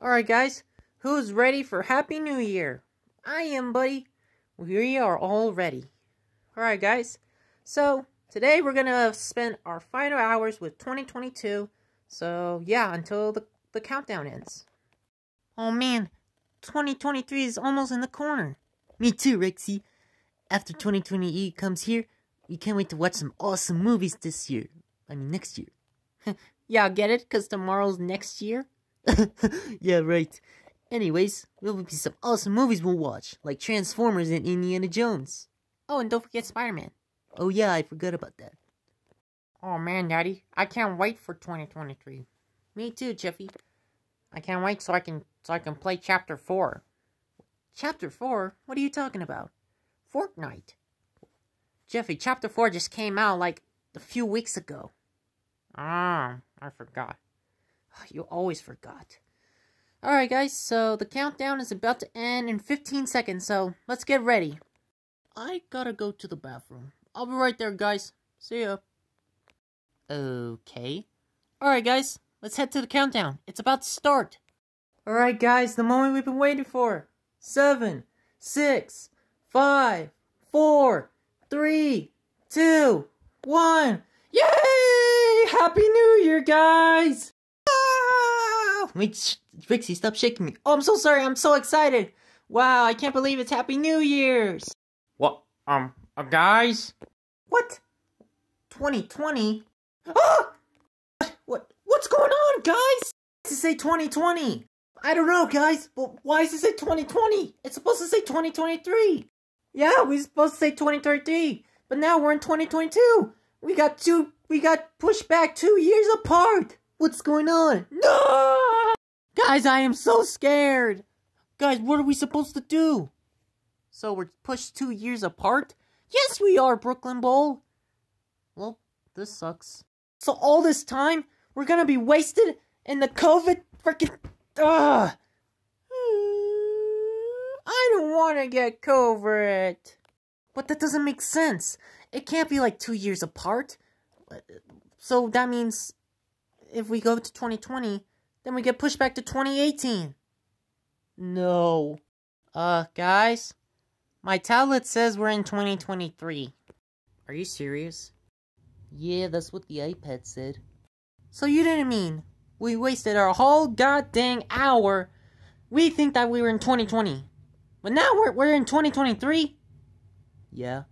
Alright, guys, who's ready for Happy New Year? I am, buddy. We are all ready. Alright, guys, so today we're gonna spend our final hours with 2022. So, yeah, until the, the countdown ends. Oh man, 2023 is almost in the corner. Me too, Rexy. After 2020 comes here, we can't wait to watch some awesome movies this year. I mean, next year. yeah, get it? Because tomorrow's next year? yeah, right. Anyways, there'll be some awesome movies we'll watch, like Transformers and Indiana Jones. Oh, and don't forget Spider-Man. Oh yeah, I forgot about that. Oh man, Daddy, I can't wait for 2023. Me too, Jeffy. I can't wait so I can so I can play Chapter 4. Chapter 4? What are you talking about? Fortnite. Jeffy, Chapter 4 just came out like a few weeks ago. Ah, I forgot. You always forgot. Alright guys, so the countdown is about to end in 15 seconds, so let's get ready. I gotta go to the bathroom. I'll be right there, guys. See ya. Okay. Alright guys, let's head to the countdown. It's about to start. Alright guys, the moment we've been waiting for. Seven, six, five, four, three, two, one. Yay! Happy New Year, guys! Wait, Rexy, stop shaking me. Oh, I'm so sorry. I'm so excited. Wow, I can't believe it's Happy New Year's. What? Um, uh, guys? What? 2020? Ah! What? What's going on, guys? To say 2020? I don't know, guys. But why does it say 2020? It's supposed to say 2023. Yeah, we're supposed to say 2023, but now we're in 2022. We got two. We got pushed back two years apart. What's going on? No! Guys, I am so scared. Guys, what are we supposed to do? So we're pushed two years apart? Yes, we are, Brooklyn Bowl. Well, this sucks. So all this time, we're gonna be wasted in the COVID freaking. Ugh! I don't want to get COVID. But that doesn't make sense. It can't be like two years apart. So that means if we go to 2020, then we get pushed back to 2018. No. Uh, guys? My tablet says we're in 2023. Are you serious? Yeah, that's what the iPad said. So you didn't mean we wasted our whole goddamn hour. We think that we were in 2020. But now we're, we're in 2023? Yeah.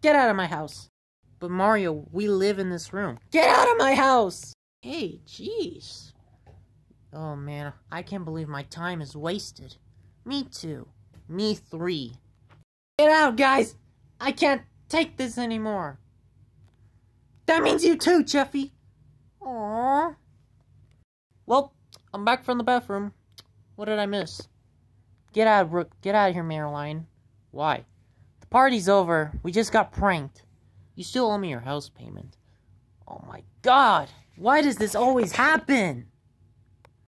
Get out of my house. But Mario, we live in this room. Get out of my house! Hey, jeez. Oh man, I can't believe my time is wasted. Me too. Me three. Get out, guys! I can't take this anymore. That means you too, Jeffy. Aww. Well, I'm back from the bathroom. What did I miss? Get out, Brooke. Get out of here, Marilyn. Why? The party's over. We just got pranked. You still owe me your house payment. Oh my god! Why does this always happen?